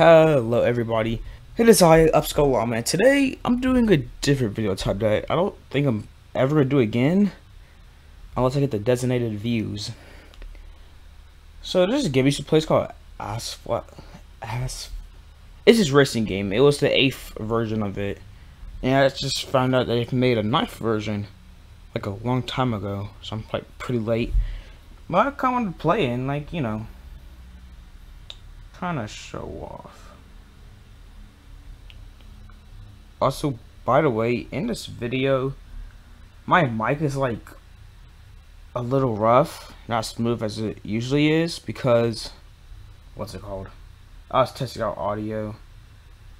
Hello everybody, it is I, Upscale Llama, and today I'm doing a different video type that I don't think I'm ever going to do again, unless I get the designated views. So this is a game to play, called Asphalt? As It's this racing game, it was the 8th version of it, and I just found out that they've made a ninth version, like a long time ago, so I'm like pretty late. But I kind of wanted to play it, and like, you know, trying to show off. Also, by the way, in this video, my mic is like a little rough, not smooth as it usually is, because, what's it called? I was testing out audio,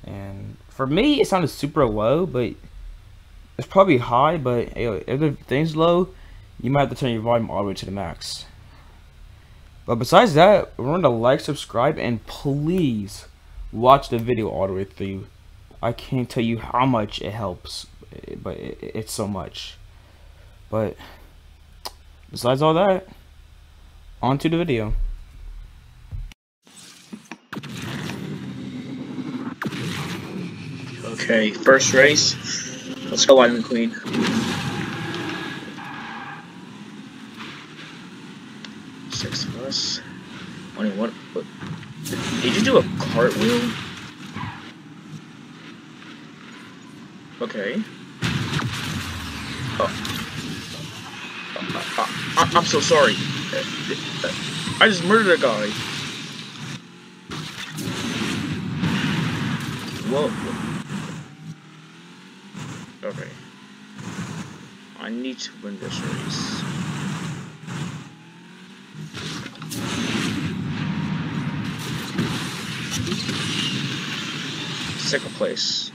and for me, it sounded super low, but it's probably high, but if the thing's low, you might have to turn your volume all the way to the max. But besides that, remember to like, subscribe, and please watch the video all the way through. I can't tell you how much it helps, but it's so much. But besides all that, on to the video. Okay, first race. Let's go, Lightning McQueen. Six plus. Only one. What? Did you do a cartwheel? Okay. Oh. Uh, uh, I'm so sorry. I just murdered a guy. Whoa. Okay. I need to win this race. Second place.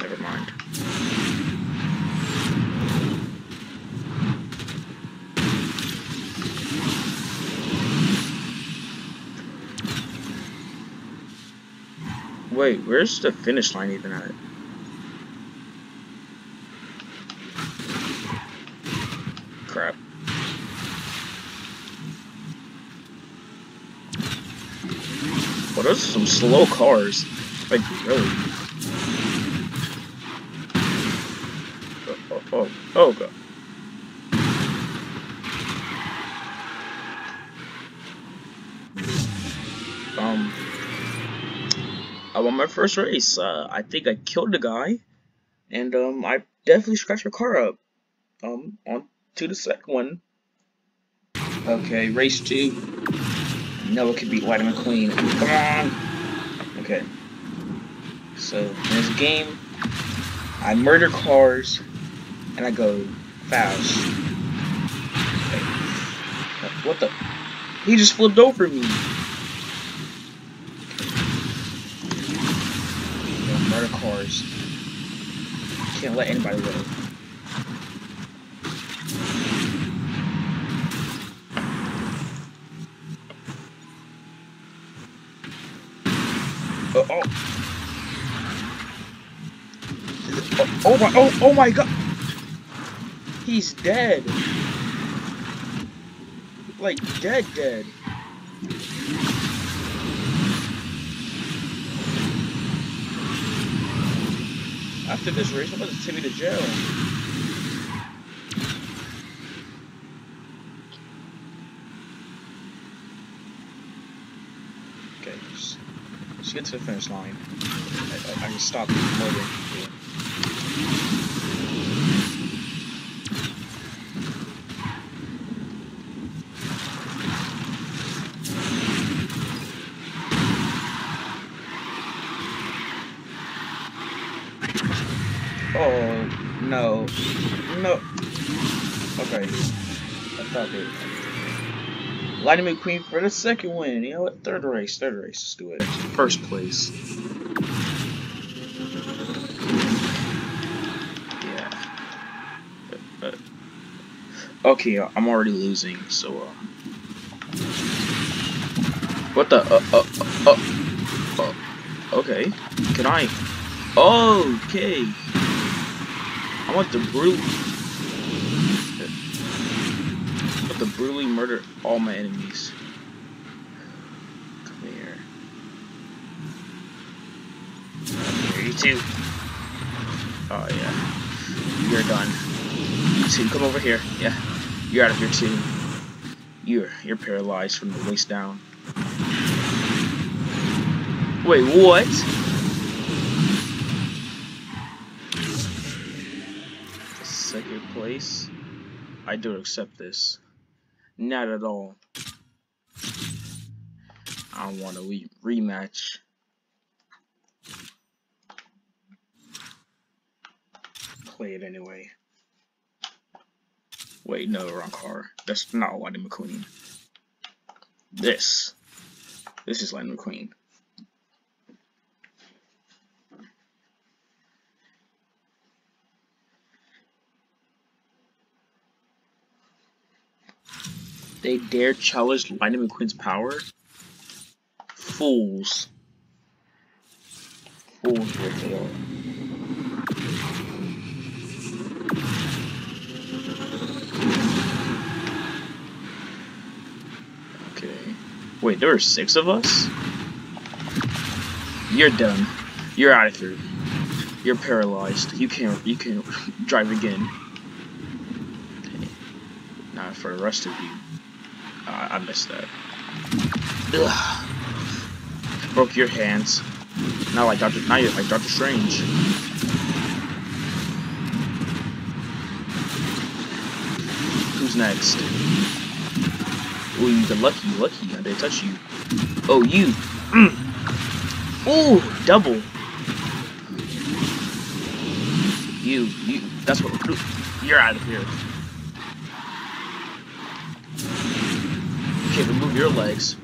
Never mind. Wait, where's the finish line even at? Crap. Those are some slow cars. Really. Oh, oh, oh, oh god. Um, I won my first race. Uh, I think I killed the guy, and um, I definitely scratched your car up. Um, on to the second one. Okay, race two. No, it could be Lightning McQueen. Come on. Okay. So in this game, I murder cars and I go fast. What the? He just flipped over me. murder cars. Can't let anybody live. Uh, oh. Oh. My oh oh my god. He's dead. Like dead dead. After this race, I'm about to take me to jail. Okay, just, just get to the finish line. I, I, I can stop murdering people. Oh, no. No. Okay. I thought it. Lightning McQueen for the second win. You know what? Third race. Third race. Let's do it. First place. Yeah. Uh, uh, okay, I'm already losing, so, uh... What the? Uh, uh, uh, uh, uh okay. Can I... Okay. I want the brutally, I want to brutally murder all my enemies. Come here. you too. Oh yeah. You're done. You too. Come over here. Yeah. You're out of here too. You're you're paralyzed from the waist down. Wait, what? I don't accept this. Not at all. I want a re rematch. Play it anyway. Wait, no, wrong car. That's not Lightning McQueen. This. This is Lightning McQueen. They dare challenge Lightning McQueen's power? Fools. Fools. Okay. Wait, there are six of us? You're done. You're out of here. You're paralyzed. You can't you can't drive again. Okay. Now for the rest of you. Uh, I missed that. Ugh. Broke your hands. Now like Doctor now you're like Doctor Strange. Who's next? Oh, you the lucky, lucky. I didn't touch you. Oh, you. Mm. Ooh, double. You, you. That's what. We're doing. You're out of here. Okay, move your legs.